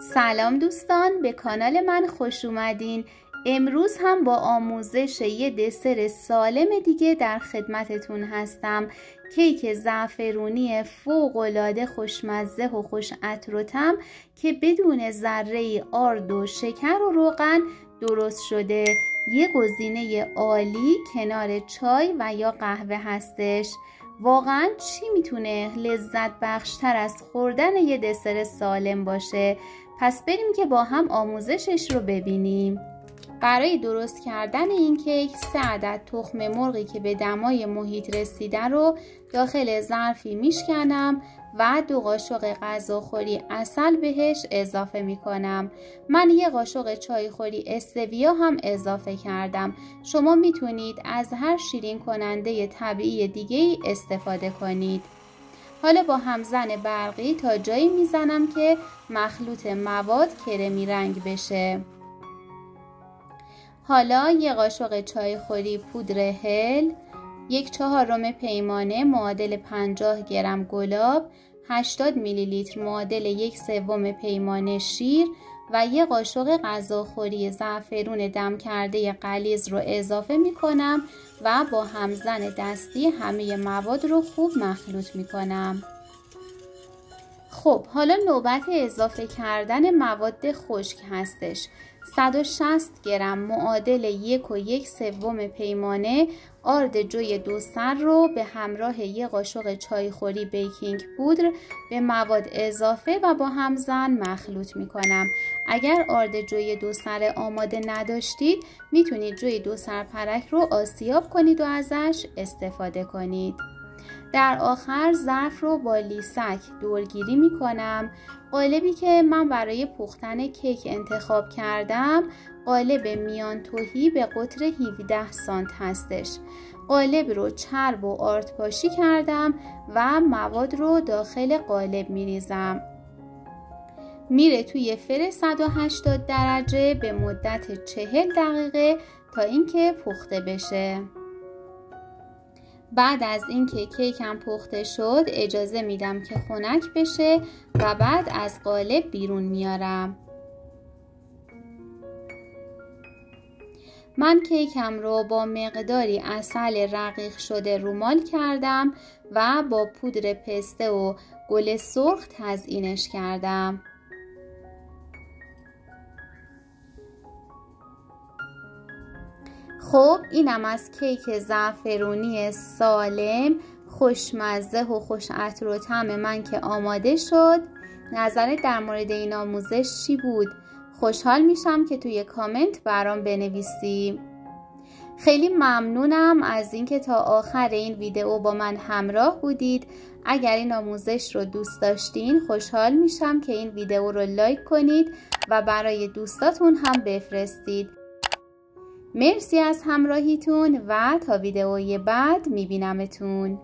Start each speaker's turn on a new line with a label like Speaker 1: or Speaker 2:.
Speaker 1: سلام دوستان به کانال من خوش اومدین. امروز هم با آموزش یه دسر سالم دیگه در خدمتتون هستم. کیک زعفرونی فوق العاده خوشمزه و خوش عطر که بدون ذره آرد و شکر و روغن درست شده. یه گزینه عالی کنار چای و یا قهوه هستش. واقعا چی می‌تونه لذت بخشتر از خوردن یه دسر سالم باشه؟ پس بریم که با هم آموزشش رو ببینیم. برای درست کردن این کیک سه عدد تخم مرغی که به دمای محیط رسیده رو داخل ظرفی میشکنم و دو قاشق غذاخوری اصل بهش اضافه می کنم. من یه قاشق چایخوری استویا هم اضافه کردم. شما می‌تونید از هر شیرین کننده طبیعی دیگه استفاده کنید. حالا با همزن برقی تا جایی می‌زنم که مخلوط مواد کرمی رنگ بشه. حالا یه قاشق چایخوری پودر هل یک چهارم پیمانه معادل 50 گرم گلاب 80 میلی لیتر معادل یک سوم پیمانه شیر و یک قاشق غذاخوری زعفرون دم کرده قلیز رو اضافه می کنم و با همزن دستی همه مواد رو خوب مخلوط می کنم. خب حالا نوبت اضافه کردن مواد خشک هستش 160 گرم معادل یک و یک سوم پیمانه آرد جوی دو سر رو به همراه یک قاشق چایخوری بیکینگ پودر به مواد اضافه و با همزن مخلوط می کنم. اگر آرد جوی دو سر آماده نداشتید می‌تونید جوی دو سر پرک رو آسیاب کنید و ازش استفاده کنید. در آخر ظرف رو با لیسک دورگیری می کنم قالبی که من برای پختن کیک انتخاب کردم قالب میان توهی به قطر 17 سانت هستش. قالب رو چرب و آرد پاشی کردم و مواد رو داخل قالب می ریزم میره توی فر 180 درجه به مدت 40 دقیقه تا اینکه پخته بشه. بعد از اینکه کیکم پخته شد اجازه میدم که خنک بشه و بعد از قالب بیرون میارم. من کیکم رو با مقداری اصل رقیق شده رومال کردم و با پودر پسته و گل سرخ تزئینش کردم. خب اینم از کیک زعفرونی سالم خوشمزه و خوش عطر و طعم من که آماده شد. نظرت در مورد این آموزش چی بود؟ خوشحال میشم که توی کامنت برام بنویسی. خیلی ممنونم از اینکه تا آخر این ویدیو با من همراه بودید. اگر این آموزش رو دوست داشتین خوشحال میشم که این ویدیو رو لایک کنید و برای دوستاتون هم بفرستید. مرسی از همراهیتون و تا ویدئوی بعد میبینمتون.